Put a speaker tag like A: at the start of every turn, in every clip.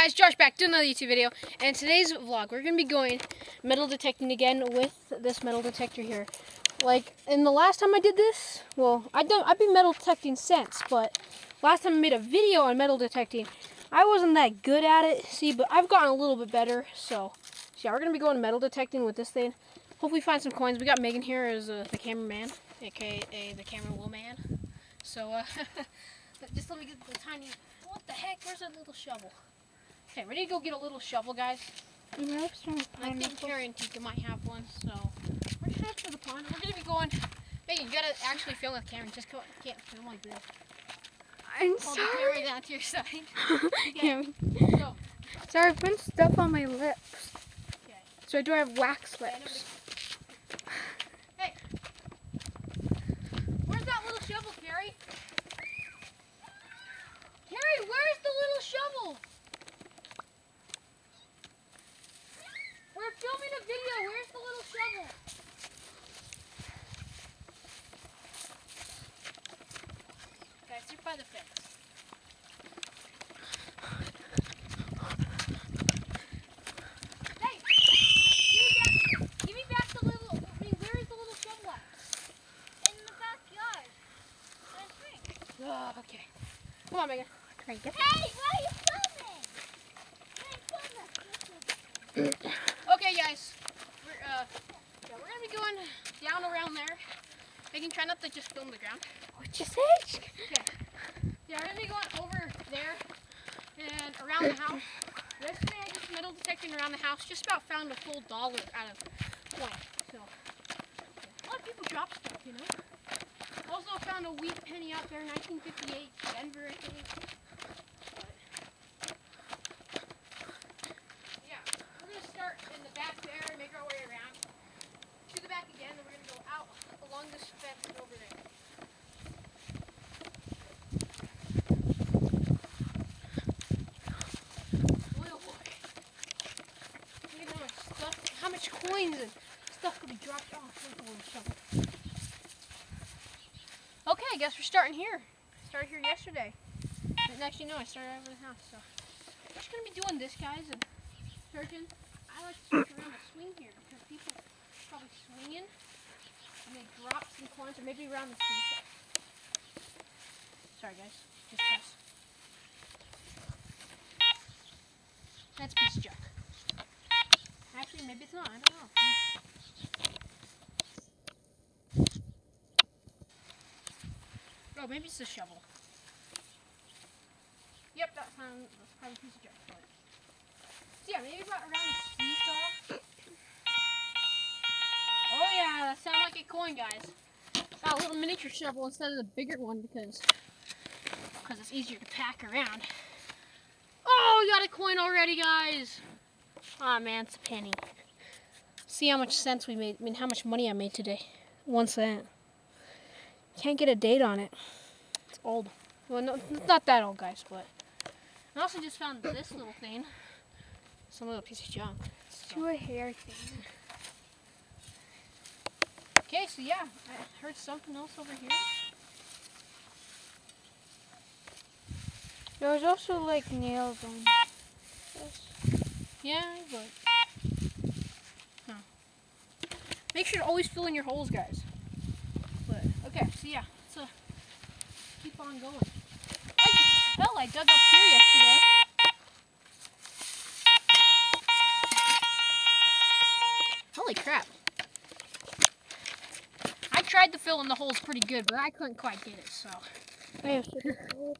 A: guys, Josh back to another YouTube video. And today's vlog, we're going to be going metal detecting again with this metal detector here. Like, in the last time I did this, well, I don't, I've been metal detecting since, but last time I made a video on metal detecting, I wasn't that good at it, see, but I've gotten a little bit better, so, yeah, we're going to be going metal detecting with this thing. Hopefully find some coins. We got Megan here as uh, the cameraman, aka the camera woman. So, uh, just let me get the tiny, what the heck, where's that little shovel? Okay, ready to go get a little shovel, guys? I think Carrie and Tika might have one, so we're gonna head to the pond. We're gonna be going. Megan, you gotta actually film with Cameron. Just go, can't film like this.
B: I'm
A: Hold the camera
B: sorry.
A: down to your side.
B: Yeah.
A: Go.
B: Sorry, I put stuff on my lips.
A: Okay.
B: So I do I have wax lips?
A: nobody- Hey, where's that little shovel, Carrie? Carrie, where's the little shovel? We're filming a video. Where's the little shovel? Guys, you're by the fence. Hey, give me back, give me back the little. I mean, where is the little shovel at?
C: In the backyard. That's me.
A: Oh, okay. Come on, Megan.
B: Try to get
C: Hey, why are you filming? Hey, film us.
A: Okay, guys. We're uh, yeah, we're gonna be going down around there. Megan, try not to just film the ground.
B: what you say?
A: Yeah, we're gonna be going over there and around the house. Yesterday, I did some metal detecting around the house. Just about found a full dollar out of coin. So a lot of people drop stuff, you know. Also found a wheat penny out there, 1958, Denver, I think. Yeah, we're gonna start in the back there make our way around to the back again, and we're gonna go out along this fence and over there. Boy, oh boy. Look at how much stuff, how much coins and stuff could be dropped off with one shovel. Okay, I guess we're starting here. Started here yesterday. And actually, no, I started over the house. So we're just gonna be doing this, guys, and searching. I like to search around the swing here because people are probably swinging and they drop some coins, or maybe around the seesaw. Sorry, guys. Just press. That's piece of junk. Actually, maybe it's not. I don't know. Oh, maybe it's a shovel. Yep, that sounds that's probably a piece of. But so yeah, maybe about around the seesaw. Oh yeah, that sounds like a coin, guys. Got a little miniature shovel instead of the bigger one because because it's easier to pack around. Oh, we got a coin already, guys. Aw, man, it's a penny. See how much sense we made. I mean, how much money I made today. One cent. Can't get a date on it. It's old. Well, no, it's not that old, guys, but I also just found this little thing. Some little piece of junk. So-
B: Do a hair thing.
A: Okay, so yeah, I heard something else over here.
B: There was also like nails on this.
A: Yeah, but huh. Make sure to always fill in your holes, guys. But okay, so yeah, so keep on going. I I dug up here yesterday. Holy crap! I tried to fill in the holes pretty good, but I couldn't quite get it. So
B: I have to, dig the hole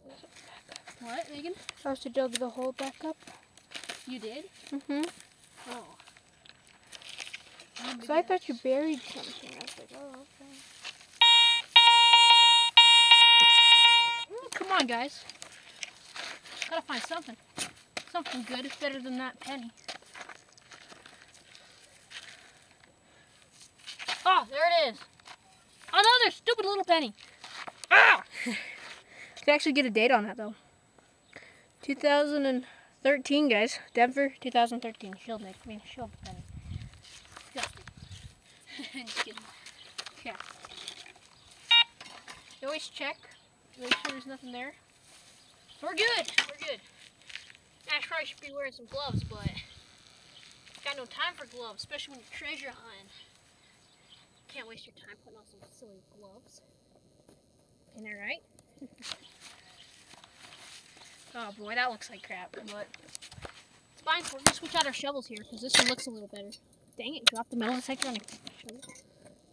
A: what, Megan?
B: I have to dig the hole back up.
A: You did?
B: Mm-hmm.
A: Oh.
B: So I thought you buried something. I was like, oh, okay.
A: Mm, Come on, guys. Gotta find something. Something good. It's better than that penny. Oh, there it is. Another stupid little penny. Ah! Could actually get a date on that though. 2013, guys. Denver, 2013. Shield make. I mean, shield penny. Disgusting. Just kidding. Yeah. You always check. Make sure there's nothing there. We're good. We're good. Ash probably should be wearing some gloves, but got no time for gloves, especially when you're treasure hunting. Can't waste your time putting on some silly gloves. Ain't that right? oh boy, that looks like crap, but it's fine. We're gonna switch out our shovels here because this one looks a little better. Dang it, drop the metal detector on shovel.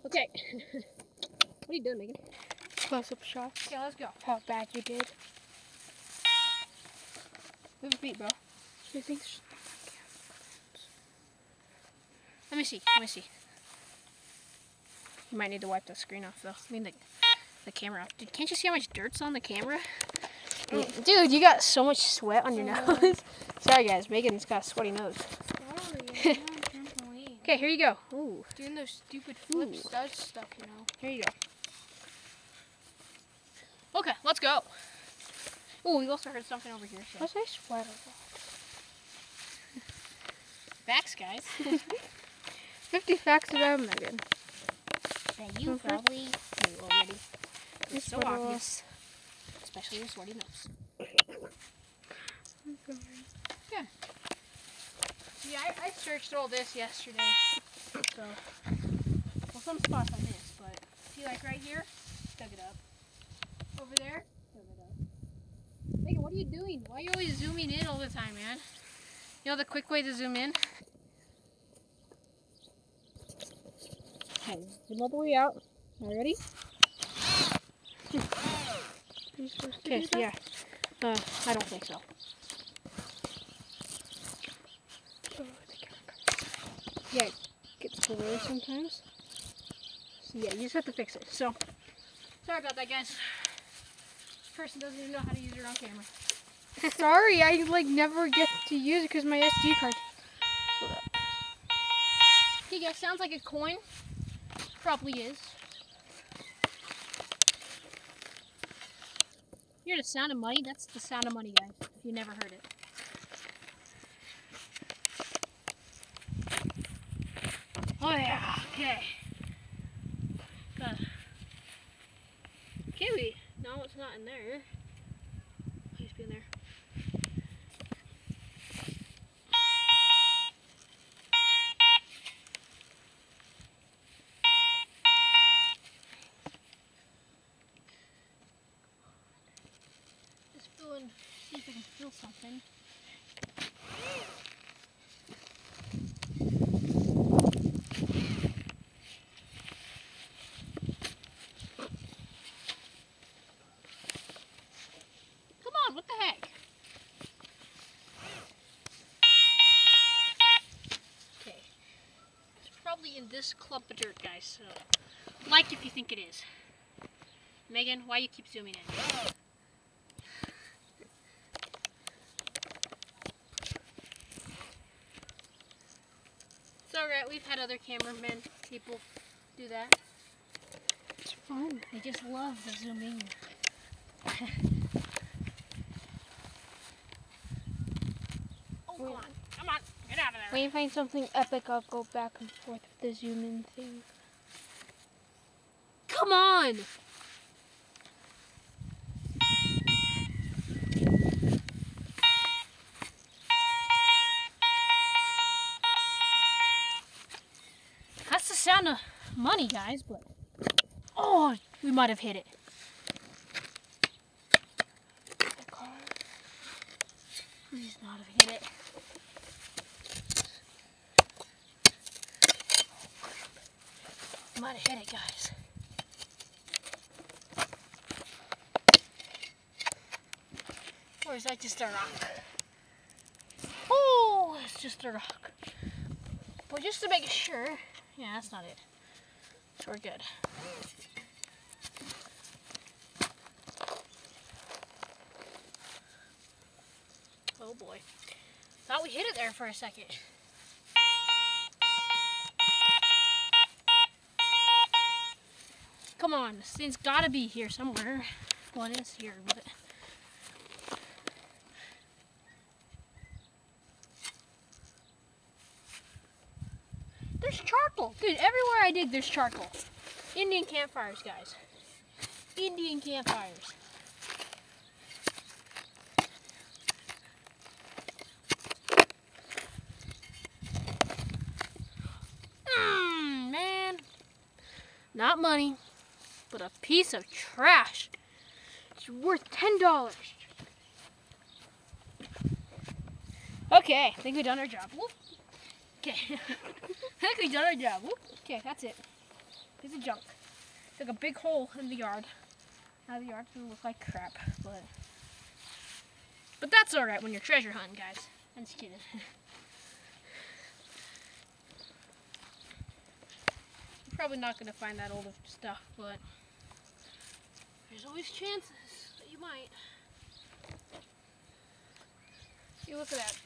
A: Okay. what are you doing, Megan?
B: Close-up shots.
A: Okay, let's go.
B: How bad you did.
A: Move your feet, bro.
B: She thinks
A: Let me see. Let me see. You might need to wipe the screen off, though. I mean, the, the camera off. Dude, can't you see how much dirt's on the camera? Mm. Mm. Dude, you got so much sweat on your
B: Yeah.
A: nose. Sorry, guys. Megan's got a sweaty nose.
B: sorry. I'm on trampoline.
A: Okay, here you go. Ooh,
B: Doing those stupid flip stuff, you know.
A: here you go. Okay, let's go. Oh, we also heard something over here. So.
B: What's a sweater?
A: Facts, guys.
B: 50 facts about Megan.
A: That you
B: Mhm.
A: probably knew already. It's
B: This
A: so
B: little-
A: obvious. Especially your sweaty nose. Yeah, I, I searched all this yesterday. So, well, some spots I missed, but see, like right here, dug it up. Over there, dug it up. Megan, what are you doing? Why are you always zooming in all the time, man? You know the quick way to zoom in? Okay, zoom all the way out. Ready?
B: You to
A: Okay, so yeah. Uh, I don't think so.
B: that? The camera.
A: Yeah, it gets blurry sometimes. So yeah, you just have to fix it. So, sorry about that, guys. Person doesn't even know how to use their own camera.
B: Sorry, I like never get to use it because my SD card.
A: Hey guys, sounds like a coin. Probably is. You hear the sound of money? That's the sound of money, guys. If you never heard it. Oh yeah, okay. Got kiwi. No, it's not in there. Please be in there. Just feeling, see if I can feel something. Come on, what the heck? Okay. It's probably in this clump of dirt, guys, so like if you think it is. Megan, why you keep zooming in? It's alright, we've had other cameramen, people do that.
B: It's fun.
A: They just love the zooming. oh, come on. Get out of there.
B: When you find something epic, I'll go back and forth with the zoom in thing.
A: Come on. That's the sound of money, guys, but oh, we might have hit it. Please not have hit it. Might have hit it, guys. Or is that just a rock? Oh, it's just a rock. But just to make sure, yeah, that's not it. So we're good. Oh boy. Thought we hit it there for a second. Come on, this thing's gotta be here somewhere. Well, it is here, but... There's charcoal. Dude, everywhere I dig, there's charcoal. Indian campfires, guys. Indian campfires. Mmm, Not money but a piece of trash.
B: It's worth ten dollars.
A: Okay, I think we've done our job. Whoop. Okay. I think we've done our job. Whoop. Okay, that's it. Piece of junk. Took a big hole in the yard. Now the yard's gonna look like crap, but but that's alright when you're treasure hunting, guys. I'm just kidding. Probably not gonna find that old stuff, but there's always chances that you might. You look at that.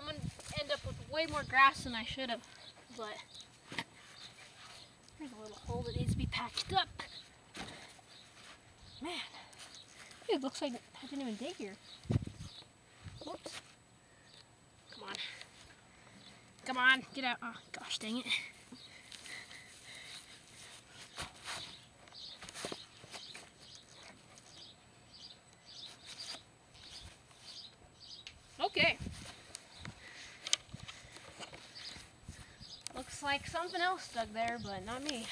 A: I'm gonna end up with way more grass than I should have, but there's a little hole that needs to be patched up. Man, it looks like I didn't even dig here. Whoops. Come on. Come on, get out. Oh, gosh dang it. Okay. Looks like something else dug there, but not me.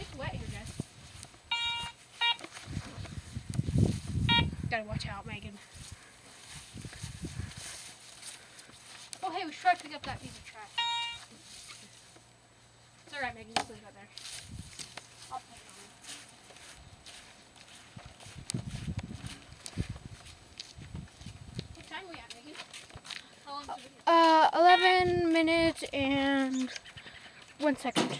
A: It's wet here, guys. Gotta watch out, Megan. Oh, hey, we should try to pick up that piece of trash. It's alright, Megan, just leave it there.
B: 11 minutes and one second.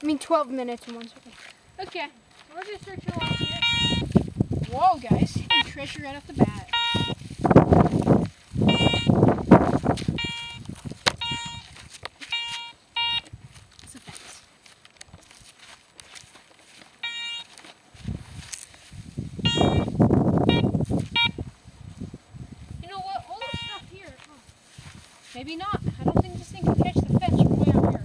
B: I mean 12 minutes and one second.
A: Okay, we're gonna search along here. Whoa, guys, treasure right off the bat. Maybe not. I don't think this thing can catch the fence from way out here.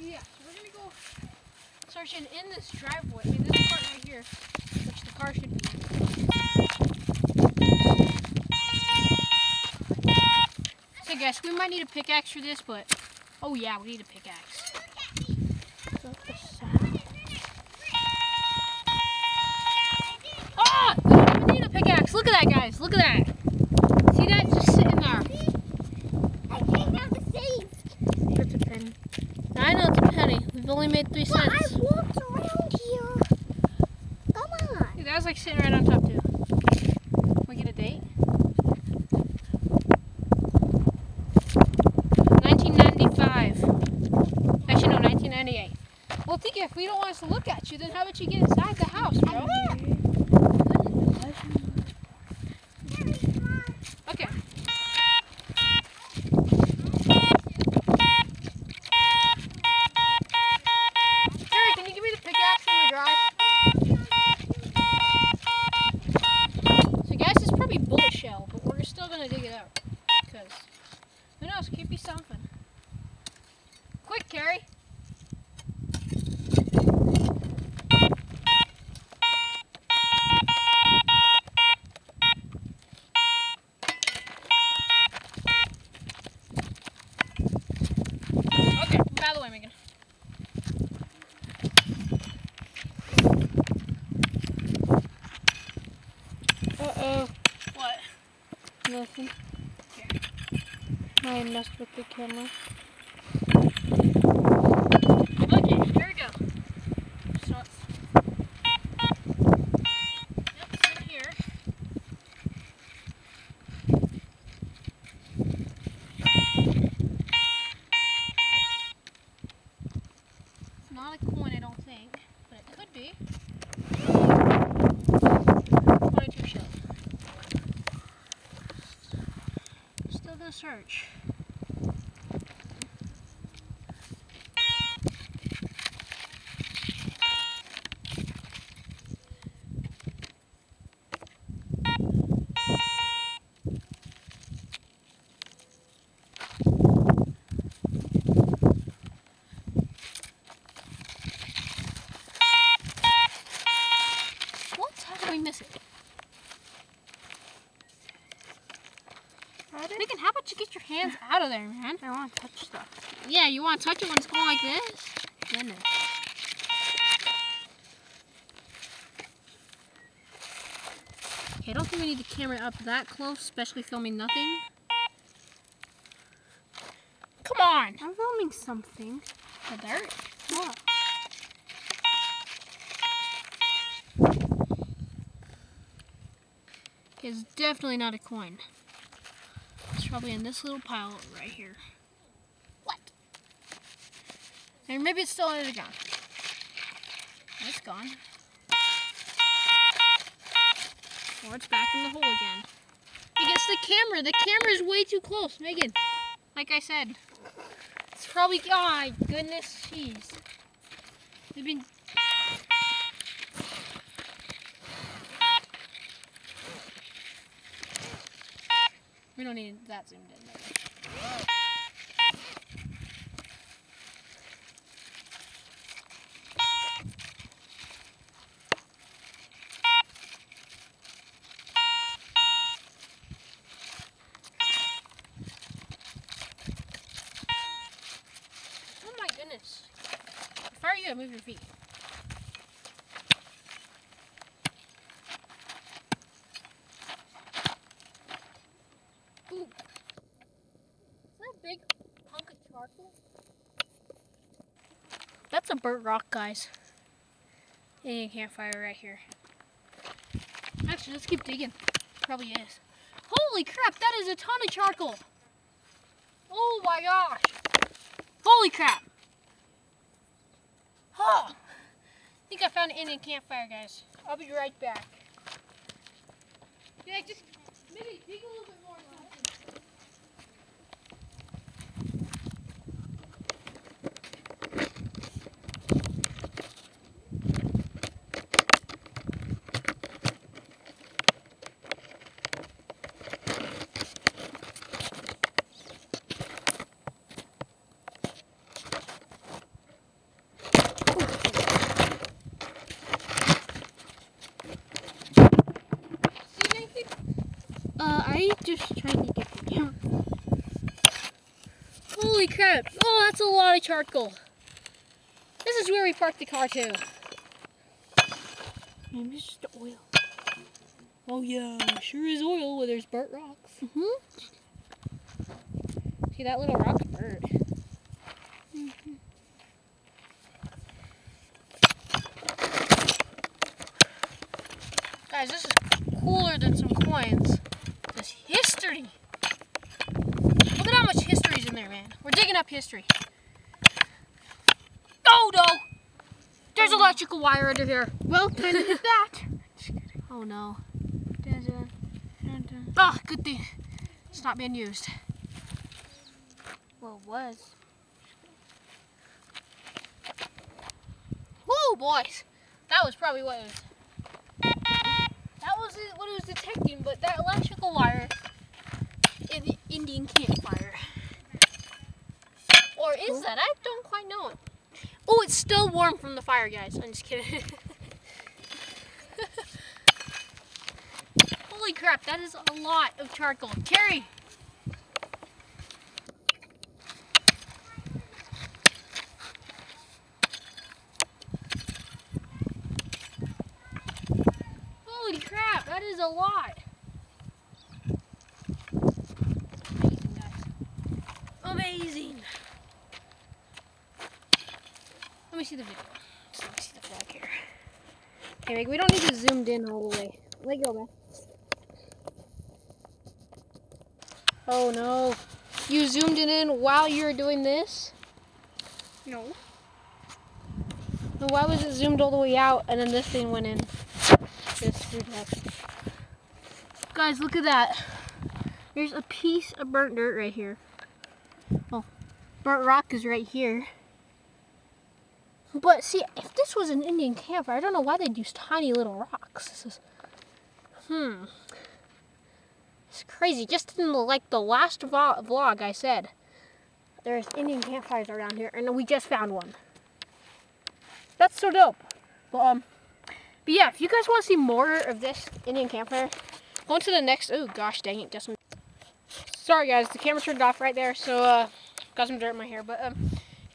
A: Yeah, so we're gonna go searching in this driveway. I this part right here, which the car should be. So, guys, we might need a pickaxe for this, but oh yeah, we need a pickaxe. Ah! We don't even need a pickaxe. Look at that, guys. Look at that. See that? Just sitting there.
C: I came down the safe.
B: That's a penny.
A: I know it's a penny. We've only made three
C: Well, I
A: cents.
C: walked around here. Come on.
A: Dude, that was like sitting right on top too. We get a date? 1995. Actually, no, 1998. Well, Tika, if we don't want us to look at you, then how about you get inside the house, bro? Okay. Jerry, can you give me the pickaxe from the garage? So, guys, it's probably bullet shell, but we're still gonna dig it out. Because, who knows, could be something. Quick, Carrie. Okay, move out of the way, Megan.
B: Uh-oh.
A: What?
B: Nothing. I messed with the camera.
A: Don't you get your hands out of there, man?
B: I want to touch stuff.
A: Yeah, you want to touch it when it's going like this? Goodness. Okay, I don't think we need the camera up that close, especially filming nothing. Come on!
B: I'm filming something.
A: The dirt?
B: What?
A: It's definitely not a coin. Probably in this little pile right here. What? And maybe it's still under the ground. It's gone. Or it's back in the hole again. Against the camera. The camera is way too close, Megan. Like I said. It's probably, oh my goodness, jeez. They've been We don't need that zoomed in. Maybe. Oh my goodness. If I were you, move your feet. Ooh. Is that a big hunk of charcoal? That's a burnt rock, guys. Indian campfire right here. Actually, let's keep digging. Probably is. Holy crap, that is a ton of charcoal. Oh my gosh. Holy crap. Oh. I think I found an Indian campfire, guys. I'll be right back. Yeah, just maybe dig a little bit more. something. See anything? Uh, I just trying to get the camera. Holy crap! That's a lot of charcoal. This is where we parked the car too.
B: Maybe it's just oil.
A: Oh yeah, sure is oil where there's burnt rocks.
B: Mm-hmm.
A: See that little rock's burnt. Guys, this is cooler than some coins. This history. Look at how much history's in there, man. We're digging up history. Oh no! There's electrical wire under here.
B: Well, to hit that.
A: Oh no.
B: Dun, dun, dun, dun.
A: Ah, good thing. It's not being used.
B: Well, it was.
A: Woo, boys! That was probably what it was. That was what it was detecting, but that electrical wire is the Indian campfire. Or is that? I don't quite know it. Oh, it's still warm from the fire, guys. I'm just kidding. Holy crap, that is a lot of charcoal. Carrie! Holy crap, that is a lot. Amazing, guys. Amazing. Let me see the video. So let me see the vlog here. Okay, Meg, we don't need to zoomed in all the way. Let go, man. Oh no. You zoomed it in while you were doing this?
B: No.
A: Then why was it zoomed all the way out and then this thing went in? Just screwed up. Guys, look at that. There's a piece of burnt dirt right here. Well, burnt rock is right here. But see, if this was an Indian campfire, I don't know why they'd use tiny little rocks. This is, hmm. It's crazy. Just in the, like the last vlog I said, there's Indian campfires around here, and we just found one. That's so dope. But um, but yeah, if you guys want to see more of this Indian campfire, go to the next. Oh gosh, dang it, just sorry guys, the camera turned off right there, so uh, got some dirt in my hair. But um,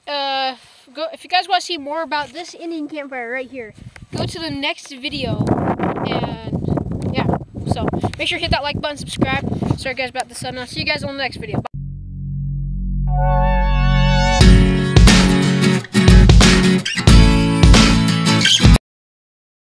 A: uh, go, if you guys want to see more about this Indian campfire right here, go to the next video. And yeah, so make sure you hit that like button, subscribe. Sorry guys about the sun. I'll see you guys on the next video. Bye.